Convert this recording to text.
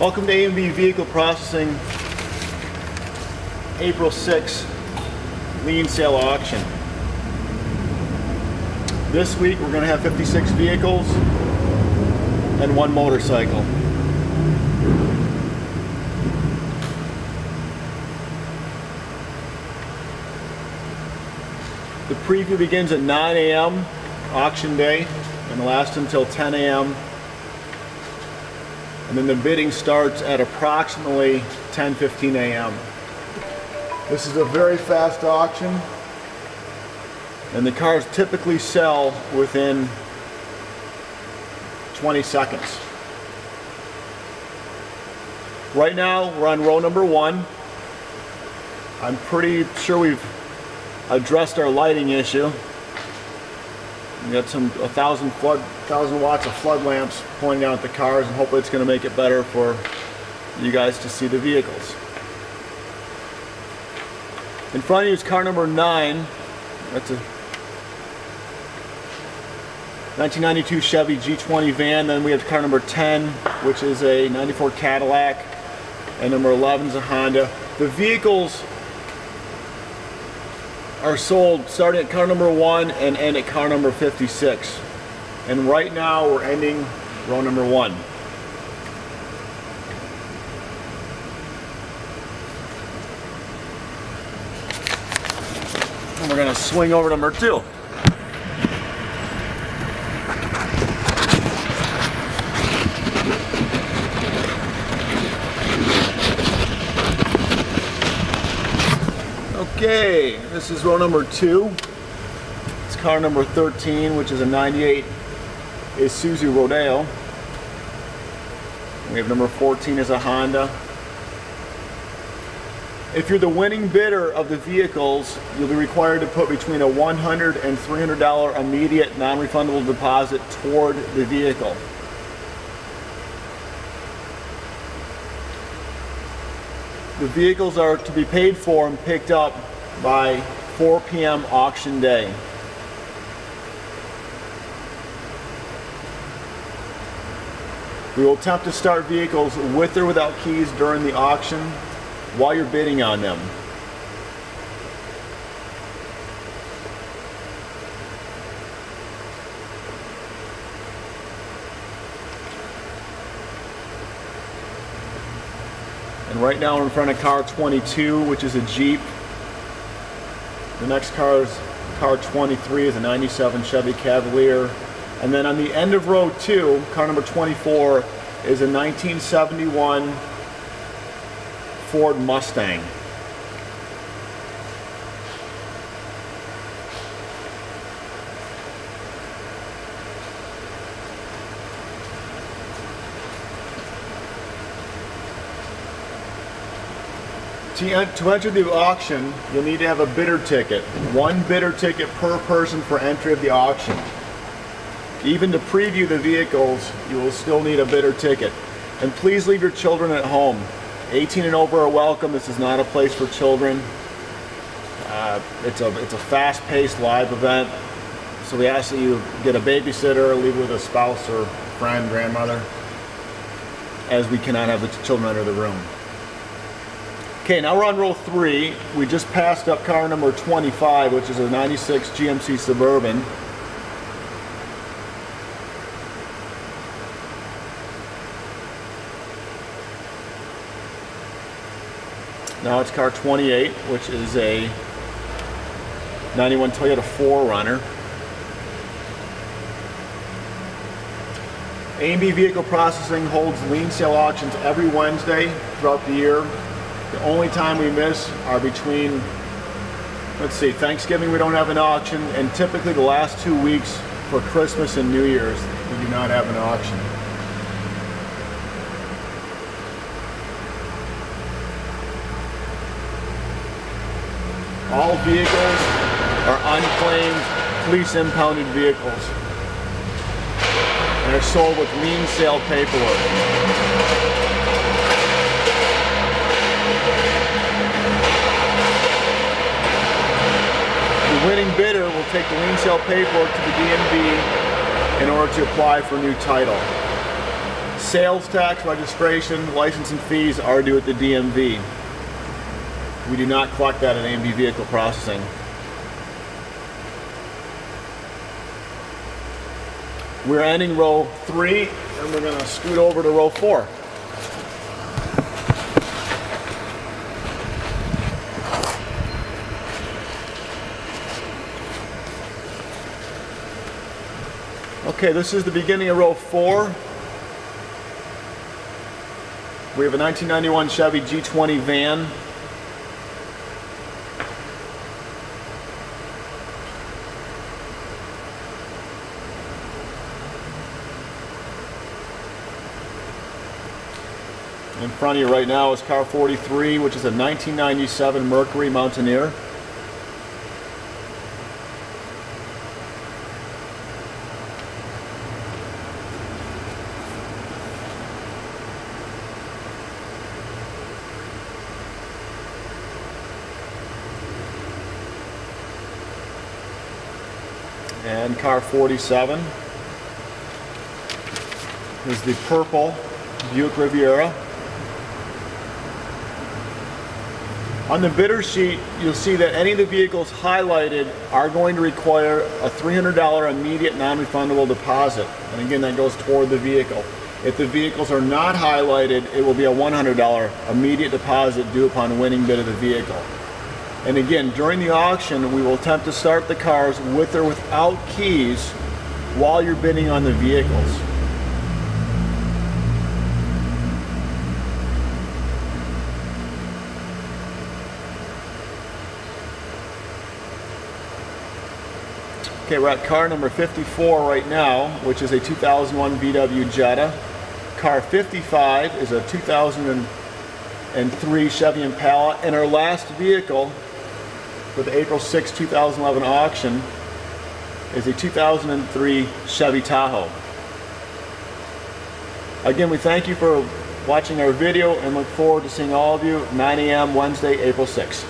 Welcome to A&B Vehicle Processing, April 6 lien sale auction. This week we're going to have 56 vehicles and one motorcycle. The preview begins at 9 a.m. auction day and lasts until 10 a.m. And then the bidding starts at approximately 10:15 a.m. This is a very fast auction and the cars typically sell within 20 seconds. Right now we're on row number one. I'm pretty sure we've addressed our lighting issue. We got some a thousand flood, thousand watts of flood lamps pointing out at the cars, and hopefully it's going to make it better for you guys to see the vehicles. In front of you is car number nine. That's a 1992 Chevy G20 van. Then we have car number 10, which is a 94 Cadillac, and number 11 is a Honda. The vehicles are sold starting at car number one and end at car number 56. And right now we're ending row number one. And we're gonna swing over to number two. Okay, this is row number two. It's car number 13, which is a 98 Isuzu Rodeo. We have number 14 is a Honda. If you're the winning bidder of the vehicles, you'll be required to put between a $100 and $300 immediate non-refundable deposit toward the vehicle. The vehicles are to be paid for and picked up by 4 p.m. auction day. We will attempt to start vehicles with or without keys during the auction while you're bidding on them. And right now we're in front of car 22, which is a Jeep. The next car is car 23 is a 97 Chevy Cavalier. And then on the end of row two, car number 24 is a 1971 Ford Mustang. To, to enter the auction, you'll need to have a bidder ticket. One bidder ticket per person for entry of the auction. Even to preview the vehicles, you will still need a bidder ticket. And please leave your children at home. 18 and over are welcome. This is not a place for children. Uh, it's a it's a fast-paced live event, so we ask that you get a babysitter, leave with a spouse or friend, grandmother, as we cannot have the children enter the room. Okay, now we're on row three. We just passed up car number 25, which is a 96 GMC Suburban. Now it's car 28, which is a 91 Toyota 4Runner. A&B Vehicle Processing holds lien sale auctions every Wednesday throughout the year. The only time we miss are between, let's see, Thanksgiving we don't have an auction, and typically the last two weeks for Christmas and New Year's we do not have an auction. All vehicles are unclaimed, police impounded vehicles and are sold with lien sale paperwork. Winning bidder will take the lien sale paperwork to the DMV in order to apply for a new title. Sales tax, registration, license and fees are due at the DMV. We do not collect that at A&B Vehicle Processing. We're ending row three and we're gonna scoot over to row four. Okay, this is the beginning of row four. We have a 1991 Chevy G20 van. In front of you right now is car 43, which is a 1997 Mercury Mountaineer. And car 47 is the purple Buick Riviera. On the bidder sheet, you'll see that any of the vehicles highlighted are going to require a $300 immediate non-refundable deposit. And again, that goes toward the vehicle. If the vehicles are not highlighted, it will be a $100 immediate deposit due upon winning bid of the vehicle. And again, during the auction, we will attempt to start the cars with or without keys while you're bidding on the vehicles. Okay, we're at car number 54 right now, which is a 2001 VW Jetta. Car 55 is a 2003 Chevy Impala, and our last vehicle for the April 6, 2011 auction is a 2003 Chevy Tahoe. Again, we thank you for watching our video and look forward to seeing all of you 9 a.m. Wednesday, April 6.